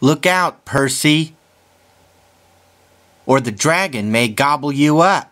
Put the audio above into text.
Look out, Percy, or the dragon may gobble you up.